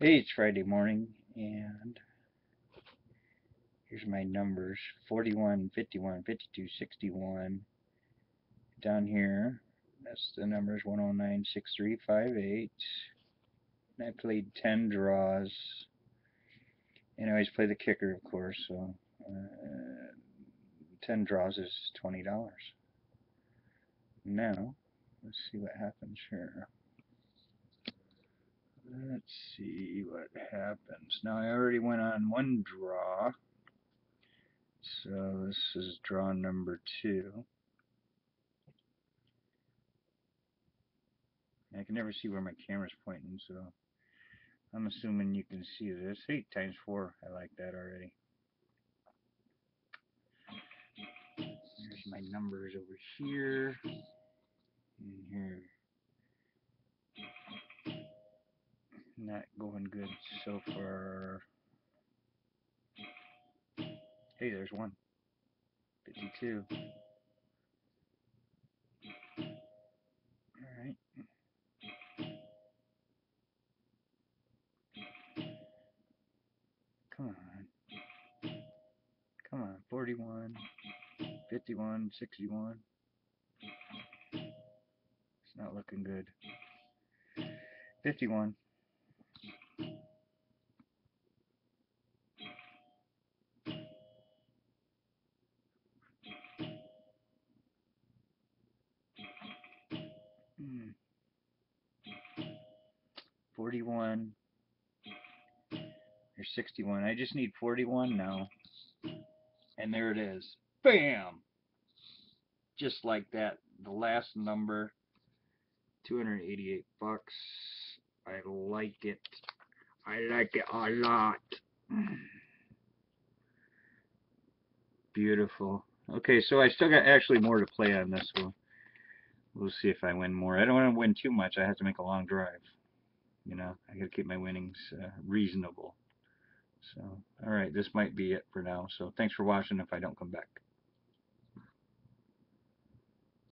Hey, it's Friday morning, and here's my numbers 41, 51, 52, 61. Down here, that's the numbers 109, 6358. And I played 10 draws. And I always play the kicker, of course, so uh, 10 draws is $20. Now, let's see what happens here. Let's see what happens. Now I already went on one draw. So this is draw number two. I can never see where my camera's pointing, so I'm assuming you can see this. 8 times 4, I like that already. There's my numbers over here. And here not going good so far. Hey, there's one. 52. Alright. Come on. Come on. 41, 51, 61. It's not looking good. 51. 41 or 61. I just need 41 now. And there it is. Bam! Just like that. The last number. 288 bucks. I like it. I like it a lot. Beautiful. Okay, so I still got actually more to play on this one. We'll see if I win more. I don't want to win too much. I have to make a long drive. You know, I got to keep my winnings uh, reasonable. So, all right, this might be it for now. So, thanks for watching if I don't come back.